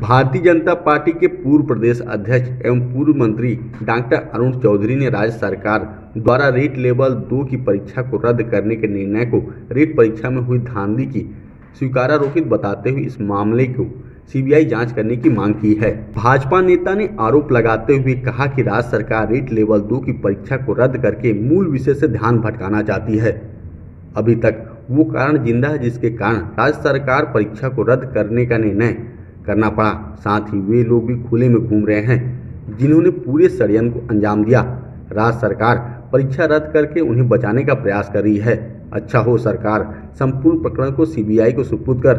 Bharatiya Janata party के पूर्व प्रदेश अध्यक्ष एवं पूर्व मंत्री डॉक्टर अरुण चौधरी ने राज्य सरकार द्वारा रेट लेवल दो की परीक्षा को रद्द करने के निर्णय को रेट परीक्षा में हुई धांधली की स्वीकारारोपित बताते हुए इस मामले को सीबीआई जाँच करने की मांग की है। भाजपा नेता ने आरोप लगाते हुए कहा कि राज्य सरकार रेट लेवल दो की परीक्षा को रद्द करके मूल विषय से ध्यान भटकाना चाहती है। अभी तक वो कारण ज़िंदा है जिसके कारण राज्य सरकार परीक्षा को रद्द करने का निर्णय करना पड़ा। साथ ही वे लोग भी खुले में घूम रहे हैं, जिन्होंने पूरे षडयंत्र को अंजाम दिया। राज्य सरकार परीक्षा रद्द करके उन्हें बचाने का प्रयास कर रही है। अच्छा हो सरकार, संपूर्ण प्रकरण को सीबीआई को सुपुर्द कर,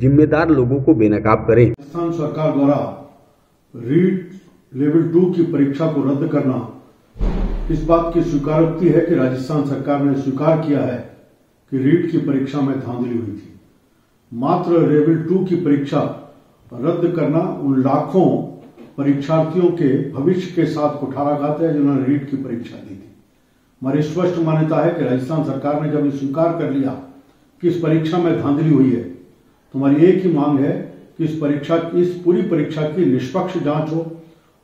जिम्मेदार लोगों को बेनकाब करे। राजस्थान सरकार द्वारा रीट लेवल टू की परीक्षा को रद्द करना, इस बात की स्वीकारोक्ति है कि राजस्थान सरकार ने स्वीकार किया है कि रीट की परीक्षा में धांधली हुई थी। मात्र लेवल टू की परीक्षा रद्द करना उन लाखों परीक्षार्थियों के भविष्य के साथ कुठाराघात है जिन्होंने रीट की परीक्षा दी थी। हमारी स्पष्ट मान्यता है कि राजस्थान सरकार ने जब स्वीकार कर लिया कि इस परीक्षा में धांधली हुई है तो हमारी एक ही मांग है कि इस परीक्षा, इस पूरी परीक्षा की निष्पक्ष जाँच हो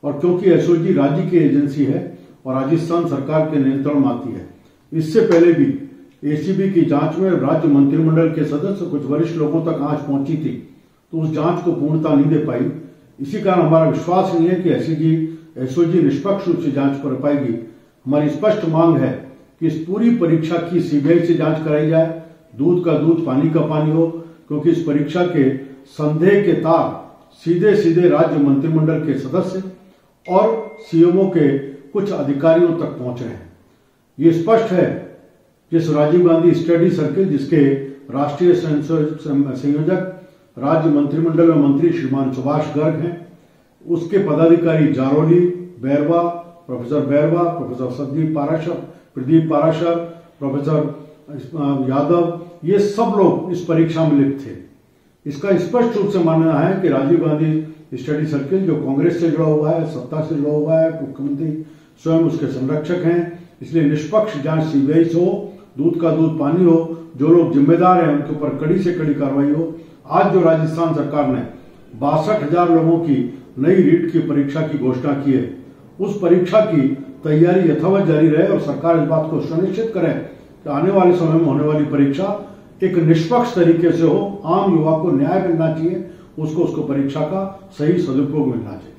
और क्योंकि एसओजी राज्य की एजेंसी है और राजस्थान सरकार के नियंत्रण में आती है, इससे पहले भी एसीबी की जाँच में राज्य मंत्रिमंडल के सदस्य कुछ वरिष्ठ लोगों तक आज पहुँची थी तो उस जाँच को पूर्णता नहीं दे पाई। इसी कारण हमारा विश्वास नहीं है कि एसईजी एसओजी निष्पक्ष रूप से जाँच कर पाएगी। हमारी स्पष्ट मांग है कि इस पूरी परीक्षा की सीबीआई से जाँच कराई जाए। दूध का दूध, पानी का पानी हो, क्योंकि इस परीक्षा के संदेह के तार सीधे सीधे राज्य मंत्रिमंडल के सदस्य और सीएमओ के कुछ अधिकारियों तक पहुँच रहे हैं। ये स्पष्ट है जिस राजीव गांधी स्टडी सर्किल, जिसके राष्ट्रीय संयोजक राज्य मंत्रिमंडल में मंत्री श्रीमान सुभाष गर्ग हैं। उसके पदाधिकारी Jaroli, Bairwa, professor Bairwa, professor Sandeep Parashar, Pradeep Parashar, professor Yadav, ये सब लोग इस परीक्षा में लिप्त थे। इसका स्पष्ट रूप से मानना है कि राजीव गांधी स्टडी सर्किल, जो कांग्रेस से जुड़ा हुआ है, सत्ता से जुड़ा हुआ है, मुख्यमंत्री स्वयं उसके संरक्षक हैं, इसलिए निष्पक्ष जाँच सीबीआई से हो दूध का दूध पानी हो, जो लोग जिम्मेदार हैं उनके ऊपर कड़ी से कड़ी कार्रवाई हो। आज जो राजस्थान सरकार ने बासठ हज़ार लोगों की नई रीट की परीक्षा की घोषणा की है, उस परीक्षा की तैयारी यथावत जारी रहे और सरकार इस बात को सुनिश्चित करे कि आने वाले समय में होने वाली परीक्षा एक निष्पक्ष तरीके से हो। आम युवा को न्याय मिलना चाहिए, उसको उसको परीक्षा का सही सदुपयोग मिलना चाहिए।